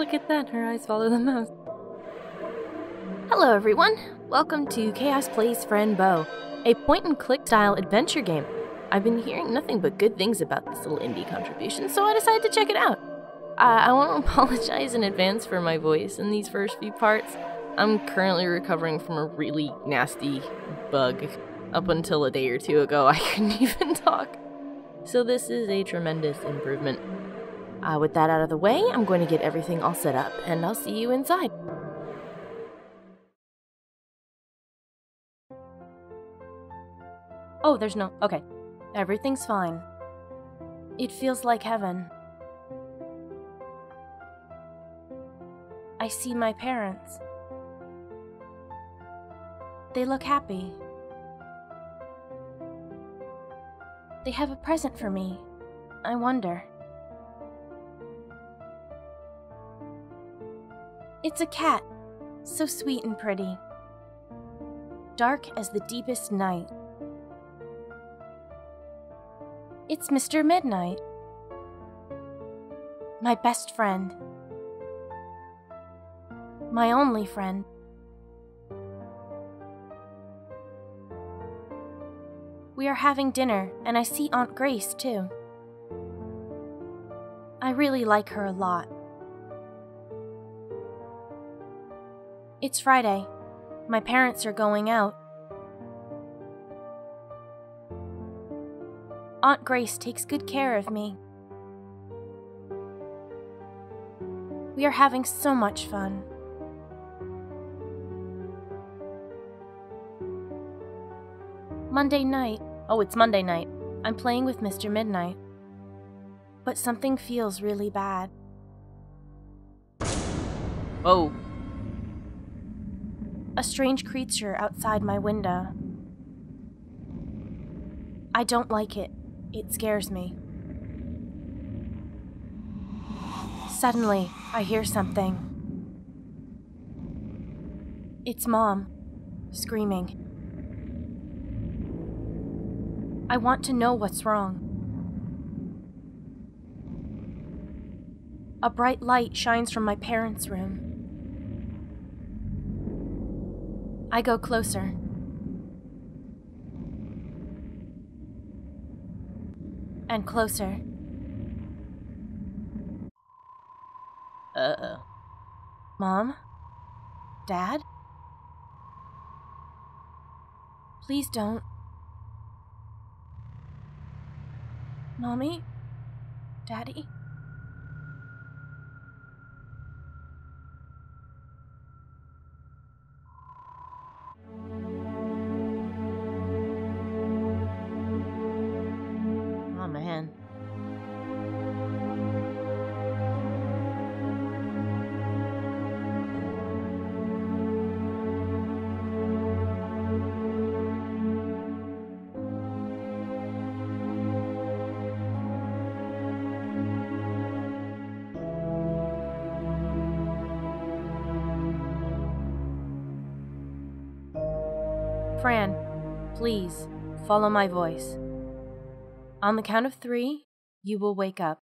Look at that, her eyes follow the mouse. Hello, everyone. Welcome to Chaos Plays Fran Bow, a point and click style adventure game. I've been hearing nothing but good things about this little indie contribution, so I decided to check it out. Uh, I want to apologize in advance for my voice in these first few parts. I'm currently recovering from a really nasty bug. Up until a day or two ago, I couldn't even talk. So, this is a tremendous improvement. Uh, with that out of the way, I'm going to get everything all set up, and I'll see you inside. Oh, there's no. Okay. Everything's fine. It feels like heaven. I see my parents. They look happy. They have a present for me. I wonder. It's a cat, so sweet and pretty. Dark as the deepest night. It's Mr. Midnight. My best friend. My only friend. We are having dinner, and I see Aunt Grace too. I really like her a lot. It's Friday. My parents are going out. Aunt Grace takes good care of me. We are having so much fun. Monday night. Oh, it's Monday night. I'm playing with Mr. Midnight. But something feels really bad. Oh a strange creature outside my window. I don't like it. It scares me. Suddenly, I hear something. It's Mom, screaming. I want to know what's wrong. A bright light shines from my parents' room. I go closer. And closer. Uh oh. Mom? Dad? Please don't. Mommy? Daddy? Fran, please follow my voice. On the count of three, you will wake up.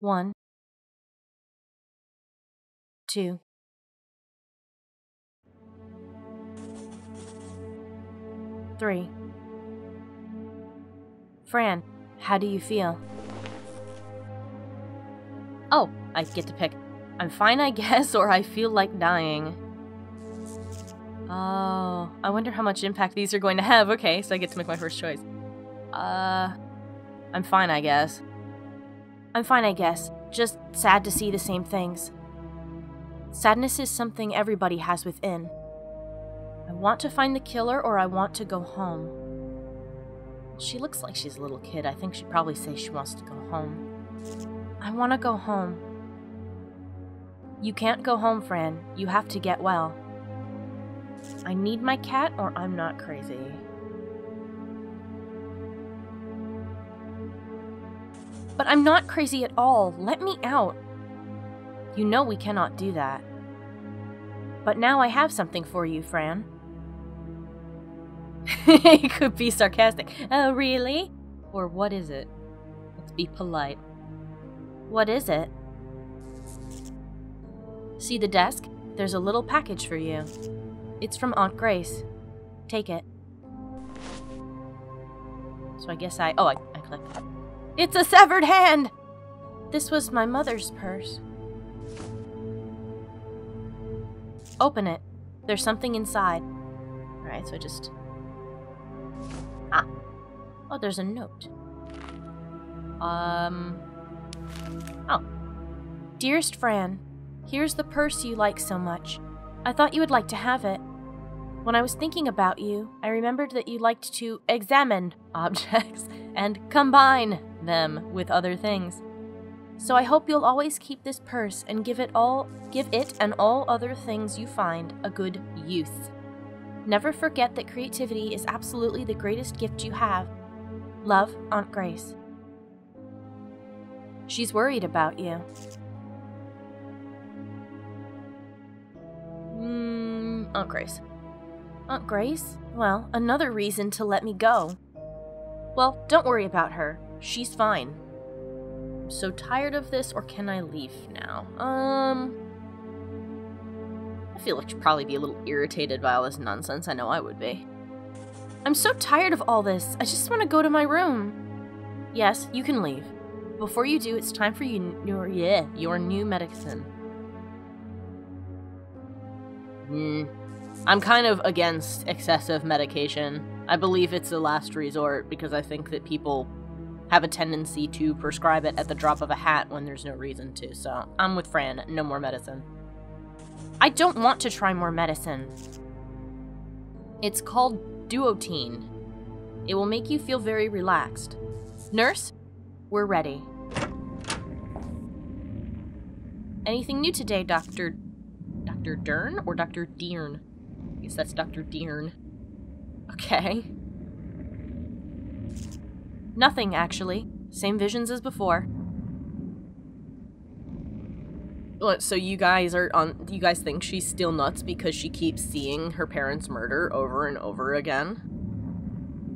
One, two, three. Fran, how do you feel? Oh, I get to pick. I'm fine, I guess, or I feel like dying. Oh, I wonder how much impact these are going to have. Okay, so I get to make my first choice. Uh, I'm fine, I guess. I'm fine, I guess. Just sad to see the same things. Sadness is something everybody has within. I want to find the killer or I want to go home. She looks like she's a little kid. I think she'd probably say she wants to go home. I want to go home. You can't go home, Fran. You have to get well. I need my cat or I'm not crazy. But I'm not crazy at all. Let me out. You know we cannot do that. But now I have something for you, Fran. it could be sarcastic. Oh, really? Or what is it? Let's be polite. What is it? See the desk? There's a little package for you. It's from Aunt Grace. Take it. So I guess I. Oh, I, I clicked. It's a severed hand! This was my mother's purse. Open it. There's something inside. Alright, so I just. Ah. Oh, there's a note. Um. Oh. Dearest Fran, here's the purse you like so much. I thought you would like to have it. When I was thinking about you, I remembered that you liked to examine objects and combine them with other things. So I hope you'll always keep this purse and give it all give it and all other things you find a good use. Never forget that creativity is absolutely the greatest gift you have. Love, Aunt Grace. She's worried about you. Hmm, Aunt Grace. Aunt Grace? Well, another reason to let me go. Well, don't worry about her. She's fine. I'm so tired of this, or can I leave now? Um. I feel like she'd probably be a little irritated by all this nonsense. I know I would be. I'm so tired of all this. I just want to go to my room. Yes, you can leave. Before you do, it's time for you your yeah, your new medicine. Hmm. I'm kind of against excessive medication. I believe it's a last resort because I think that people have a tendency to prescribe it at the drop of a hat when there's no reason to. So I'm with Fran, no more medicine. I don't want to try more medicine. It's called Duotine. It will make you feel very relaxed. Nurse, we're ready. Anything new today, Dr. Dr. Dern or Dr. Deern? Guess that's Dr. Deern. Okay. Nothing, actually. Same visions as before. So you guys are on do you guys think she's still nuts because she keeps seeing her parents murder over and over again?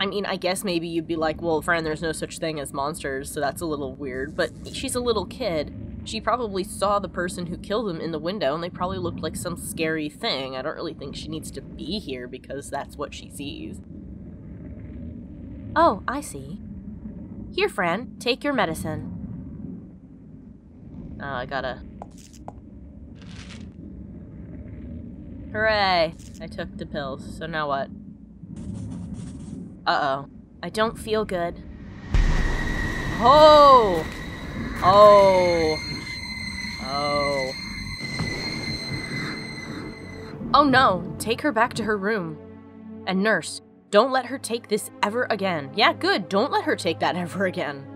I mean, I guess maybe you'd be like, well, Fran, there's no such thing as monsters, so that's a little weird, but she's a little kid. She probably saw the person who killed him in the window, and they probably looked like some scary thing. I don't really think she needs to be here because that's what she sees. Oh, I see. Here, Fran, take your medicine. Oh, I gotta. Hooray! I took the pills, so now what? Uh oh. I don't feel good. Oh! Oh! Oh. Oh no, take her back to her room. And nurse, don't let her take this ever again. Yeah, good, don't let her take that ever again.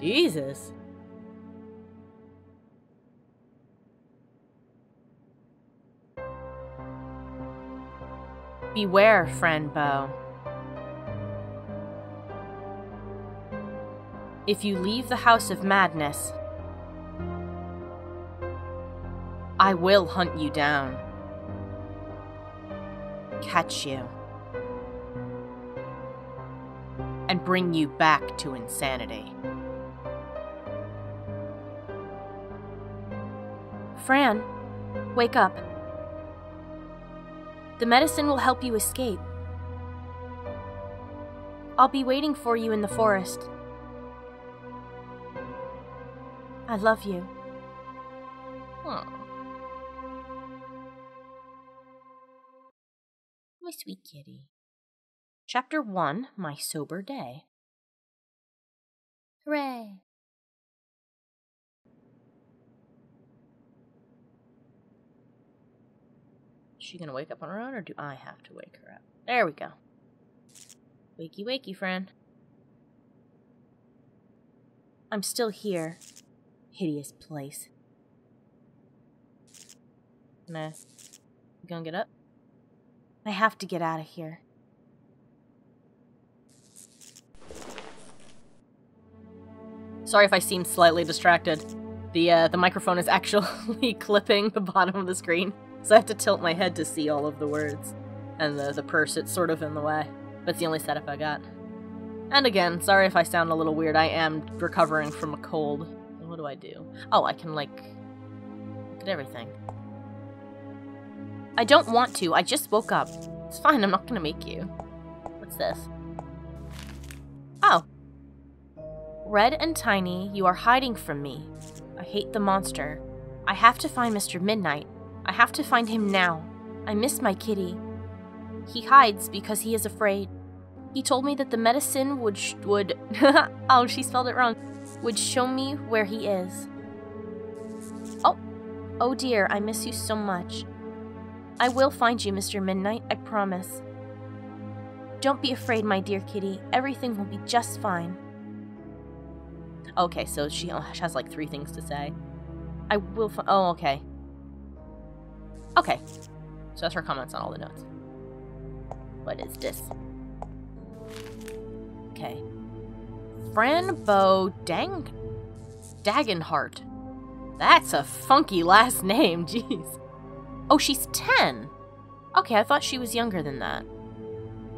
Jesus. Beware, Fran Bow. If you leave the House of Madness, I will hunt you down. Catch you. And bring you back to insanity. Fran, wake up. The medicine will help you escape. I'll be waiting for you in the forest. I love you. Aww. Sweet kitty. Chapter 1 My Sober Day. Hooray! Is she gonna wake up on her own, or do I have to wake her up? There we go. Wakey, wakey, Fran. I'm still here. Hideous place. Nah. You gonna get up? I have to get out of here. Sorry if I seem slightly distracted. The uh, the microphone is actually clipping the bottom of the screen, so I have to tilt my head to see all of the words. And the, the purse, it's sort of in the way. But it's the only setup I got. And again, sorry if I sound a little weird. I am recovering from a cold. What do I do? Oh, I can, like, look at everything. I don't want to. I just woke up. It's fine. I'm not gonna make you. What's this? Oh. Red and Tiny, you are hiding from me. I hate the monster. I have to find Mr. Midnight. I have to find him now. I miss my kitty. He hides because he is afraid. He told me that the medicine would would oh she spelled it wrong would show me where he is. Oh, oh dear, I miss you so much. I will find you, Mr. Midnight, I promise. Don't be afraid, my dear kitty. Everything will be just fine. Okay, so she has like three things to say. I will. Oh, okay. Okay. So that's her comments on all the notes. What is this? Okay. Fran Bow Dang Dagenhart. That's a funky last name, jeez. Oh, she's 10! Okay, I thought she was younger than that.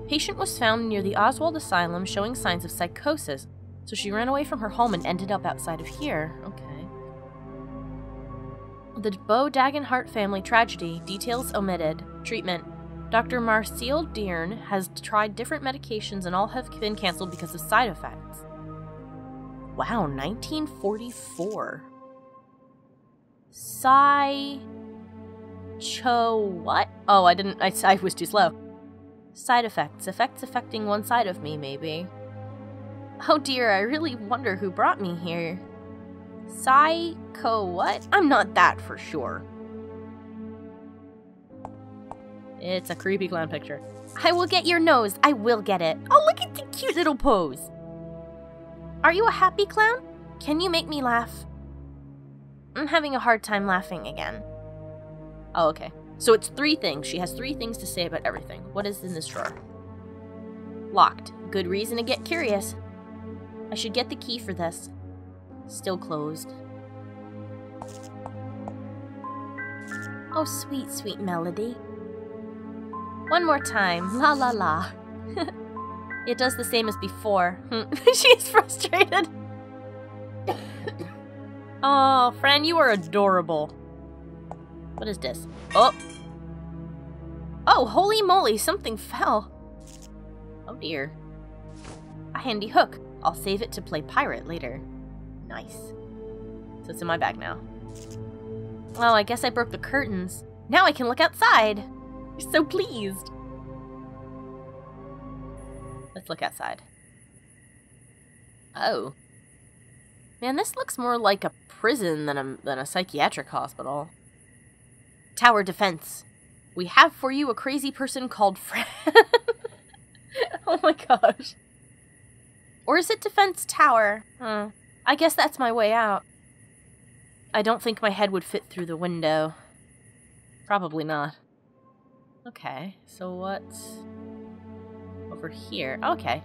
Patient was found near the Oswald Asylum showing signs of psychosis, so she ran away from her home and ended up outside of here. Okay. The Bow Dagenhart family tragedy, details omitted. Treatment Dr. Marcel Deern has tried different medications and all have been canceled because of side effects. Wow, 1944. Psy. Cho. What? Oh, I didn't. I, I was too slow. Side effects. Effects affecting one side of me, maybe. Oh dear, I really wonder who brought me here. Psycho what? I'm not that for sure. It's a creepy clown picture. I will get your nose. I will get it. Oh, look at the cute little pose. Are you a happy clown? Can you make me laugh? I'm having a hard time laughing again. Oh, okay. So it's three things. She has three things to say about everything. What is in this drawer? Locked. Good reason to get curious. I should get the key for this. Still closed. Oh, sweet, sweet melody. One more time. La la la. it does the same as before. She's frustrated. oh, Fran, you are adorable. What is this? Oh! Oh, holy moly, something fell. Oh dear. A handy hook. I'll save it to play pirate later. Nice. So it's in my bag now. Oh, I guess I broke the curtains. Now I can look outside. You're so pleased. Let's look outside. Oh. Man, this looks more like a prison than a, than a psychiatric hospital. Tower defense. We have for you a crazy person called Fran. oh my gosh. Or is it defense tower? I guess that's my way out. I don't think my head would fit through the window. Probably not. Okay, so what's over here? Okay.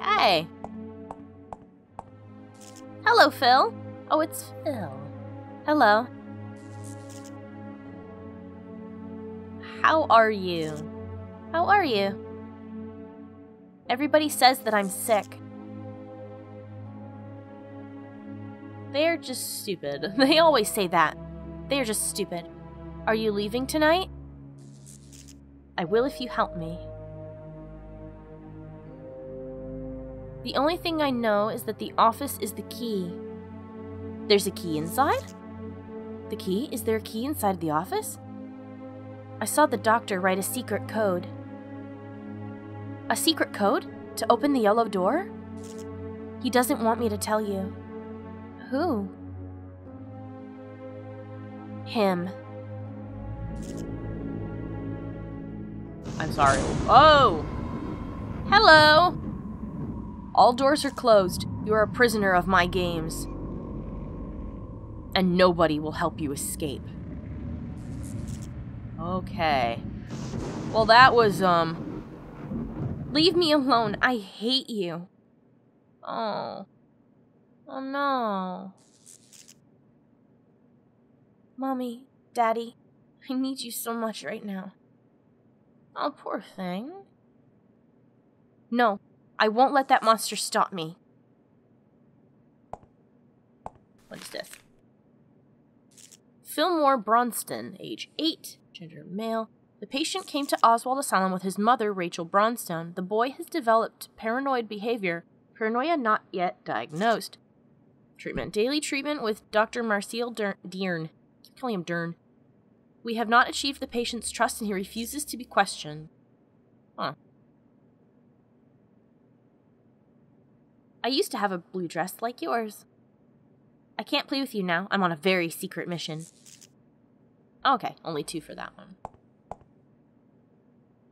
Hey! Hello, Phil. Oh, it's Phil. Hello. How are you? How are you? Everybody says that I'm sick. They're just stupid. They always say that. They're just stupid. Are you leaving tonight? I will if you help me. The only thing I know is that the office is the key. There's a key inside? The key? Is there a key inside the office? I saw the doctor write a secret code. A secret code? To open the yellow door? He doesn't want me to tell you. Who? Him. I'm sorry. Oh! Hello! All doors are closed. You are a prisoner of my games. And nobody will help you escape. Okay. Well, that was, um... Leave me alone. I hate you. Oh. Oh no. Mommy, Daddy, I need you so much right now. Oh, poor thing. No, I won't let that monster stop me. What is this? Fillmore Bronston, age 8, gender male. The patient came to Oswald Asylum with his mother, Rachel Bronstone. The boy has developed paranoid behavior, paranoia not yet diagnosed. Treatment daily treatment with Dr. Marcel Deern. Calling him Dern. We have not achieved the patient's trust and he refuses to be questioned. Huh. I used to have a blue dress like yours. I can't play with you now. I'm on a very secret mission. Okay, only two for that one.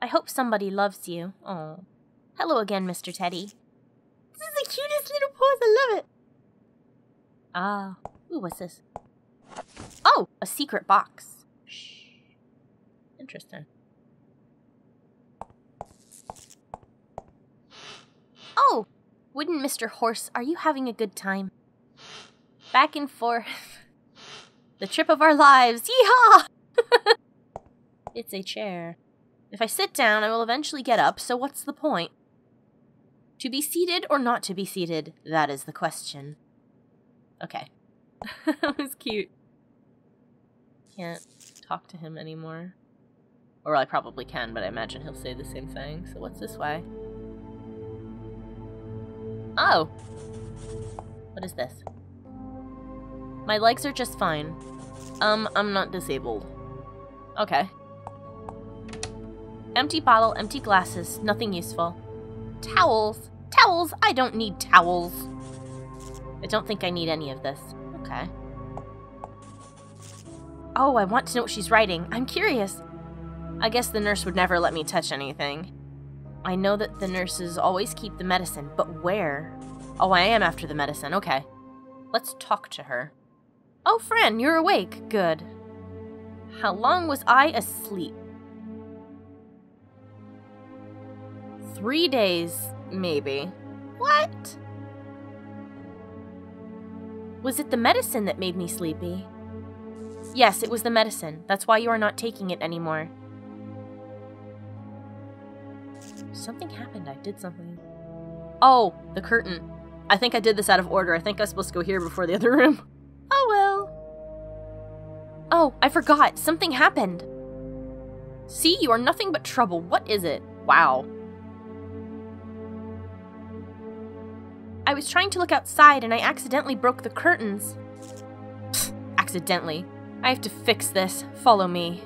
I hope somebody loves you. Oh. Hello again, Mr. Teddy. This is the cutest little pose. I love it. Ah. Ooh, what's this? Oh, a secret box. Shh. Interesting. Oh, wouldn't Mr. Horse, are you having a good time? Back and forth. the trip of our lives. Yeehaw! it's a chair. If I sit down, I will eventually get up, so what's the point? To be seated or not to be seated, that is the question. Okay. that was cute. Can't talk to him anymore. Or I probably can, but I imagine he'll say the same thing. So what's this way? Oh! What is this? My legs are just fine. Um, I'm not disabled. Okay. Empty bottle, empty glasses, nothing useful. Towels! Towels! I don't need towels! I don't think I need any of this. Okay. Oh, I want to know what she's writing. I'm curious. I guess the nurse would never let me touch anything. I know that the nurses always keep the medicine, but where? Oh, I am after the medicine. Okay. Let's talk to her. Oh, Fran, you're awake. Good. How long was I asleep? Three days, maybe. What? Was it the medicine that made me sleepy? Yes, it was the medicine. That's why you are not taking it anymore. Something happened. I did something. Oh, the curtain. I think I did this out of order. I think I was supposed to go here before the other room. Oh well. Oh, I forgot. Something happened. See, you are nothing but trouble. What is it? Wow. I was trying to look outside and I accidentally broke the curtains. accidentally. I have to fix this. Follow me.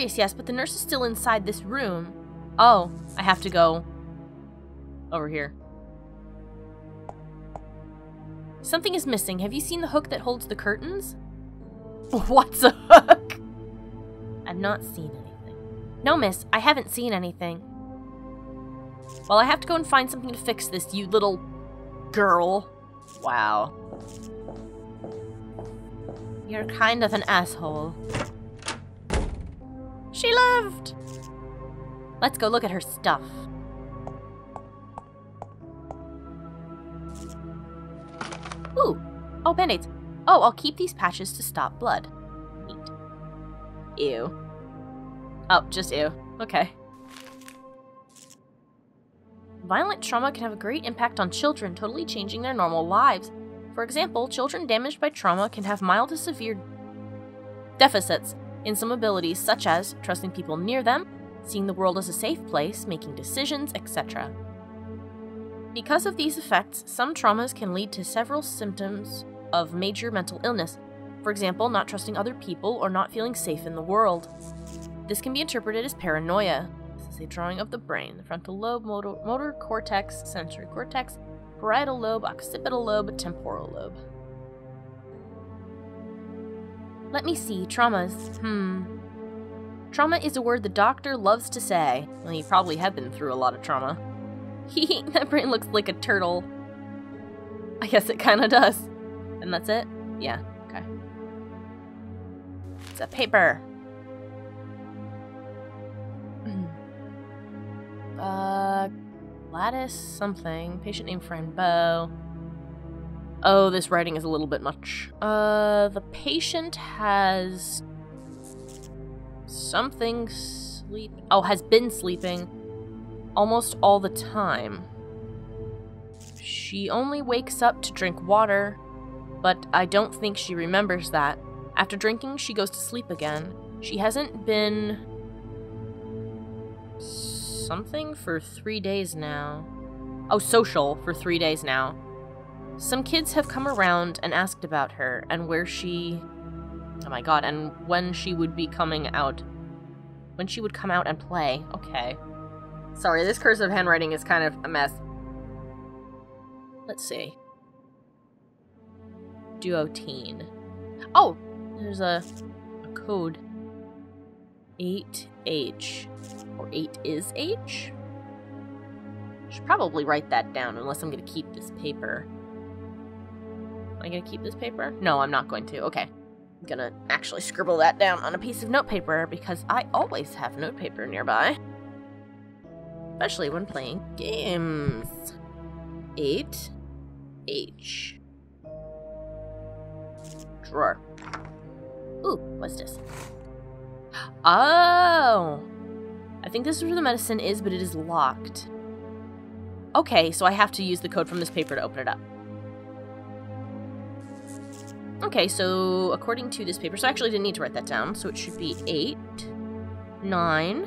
I'm yes, but the nurse is still inside this room. Oh, I have to go over here. Something is missing. Have you seen the hook that holds the curtains? What's a hook? I've not seen anything. No, miss, I haven't seen anything. Well, I have to go and find something to fix this, you little girl. Wow. You're kind of an asshole. She lived! Let's go look at her stuff. Ooh. Oh, band-aids. Oh, I'll keep these patches to stop blood. Neat. Ew. Oh, just ew. Okay. Violent trauma can have a great impact on children, totally changing their normal lives. For example, children damaged by trauma can have mild to severe deficits in some abilities, such as trusting people near them, seeing the world as a safe place, making decisions, etc. Because of these effects, some traumas can lead to several symptoms of major mental illness, for example, not trusting other people or not feeling safe in the world. This can be interpreted as paranoia. This is a drawing of the brain the frontal lobe, motor, motor cortex, sensory cortex, parietal lobe, occipital lobe, temporal lobe. Let me see, traumas. Hmm. Trauma is a word the doctor loves to say. Well, he probably had been through a lot of trauma. Hee that brain looks like a turtle. I guess it kinda does. And that's it? Yeah, okay. It's a paper. uh, Gladys something. Patient named Fran Bow. Oh, this writing is a little bit much. Uh, the patient has something sleep. Oh, has been sleeping almost all the time. She only wakes up to drink water, but I don't think she remembers that. After drinking, she goes to sleep again. She hasn't been something for three days now. Oh, social for three days now. Some kids have come around and asked about her and where she. Oh my god, and when she would be coming out. When she would come out and play. Okay. Sorry, this cursive handwriting is kind of a mess. Let's see. Duotine. Oh! There's a, a code. 8H. Or 8 is H? Should probably write that down unless I'm gonna keep this paper. Am I gonna keep this paper? No, I'm not going to. Okay. I'm gonna actually scribble that down on a piece of notepaper because I always have notepaper nearby. Especially when playing games. 8 H. Drawer. Ooh, what's this? Oh! I think this is where the medicine is, but it is locked. Okay, so I have to use the code from this paper to open it up. Okay, so according to this paper, so I actually didn't need to write that down, so it should be 8, 9,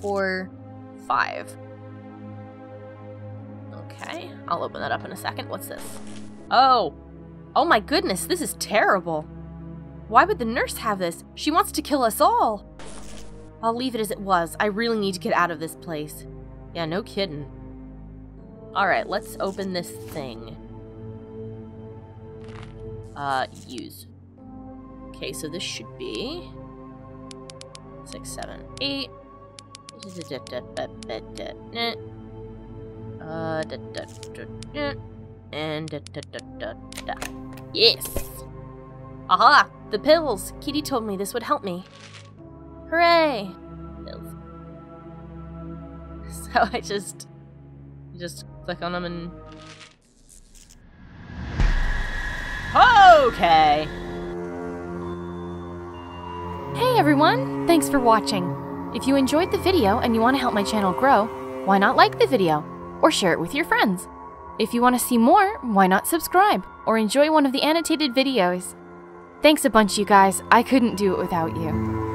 4, 5. Okay, I'll open that up in a second. What's this? Oh! Oh my goodness, this is terrible! Why would the nurse have this? She wants to kill us all! I'll leave it as it was. I really need to get out of this place. Yeah, no kidding. Alright, let's open this thing. Uh, use. Okay, so this should be... Six, seven, eight. Uh, da, da, da, and da, da, da, da, da. Yes! Aha! The pills! Kitty told me this would help me. Hooray! Pills. So I just... Just click on them and... Okay! Hey everyone! Thanks for watching. If you enjoyed the video and you want to help my channel grow, why not like the video? Or share it with your friends? If you want to see more, why not subscribe? Or enjoy one of the annotated videos? Thanks a bunch, you guys. I couldn't do it without you.